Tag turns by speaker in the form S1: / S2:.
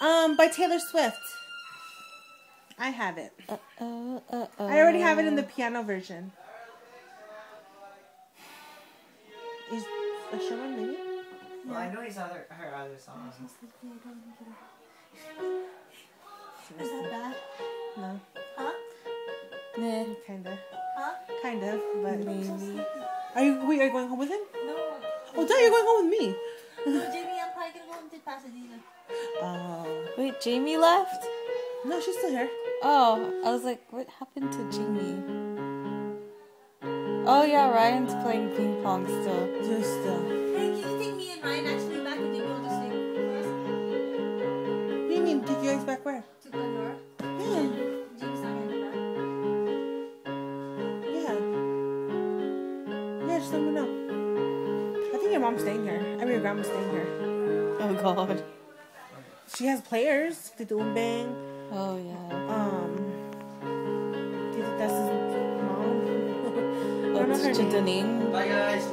S1: Um, by Taylor Swift. I have it.
S2: Uh, uh, uh,
S1: I already have it in the piano version. Is Usher one maybe?
S3: Well, I know his other her other songs.
S4: Is that bad?
S1: No,
S4: Huh?
S2: Nah,
S1: kinda,
S4: Huh?
S1: kind of, but
S2: maybe.
S1: are you? Wait, are you going home with him?
S4: No.
S1: Oh, Dad, you're going home with me.
S4: No, Jamie, I'm probably gonna go home to Pasadena.
S1: Oh,
S2: Wait, Jamie left?
S1: no, she's still here.
S2: Oh, I was like, what happened to Jamie? Oh yeah, Ryan's playing ping pong still.
S1: Just still.
S4: Hey, can you take me and Ryan actually back and Jamie will just stay with
S1: What do you mean? Take you guys back where?
S4: to Glendora?
S1: Yeah,
S4: Jamie's not gonna back.
S1: yeah, yeah. Just let me know. I think your mom's staying here. I mean, your grandma's staying here.
S2: Oh god.
S1: She has players. Tito Umbeng.
S2: Oh yeah.
S1: Um, Tito Tessa's mom. I don't know
S2: Oh,
S1: her name.
S3: Bye guys.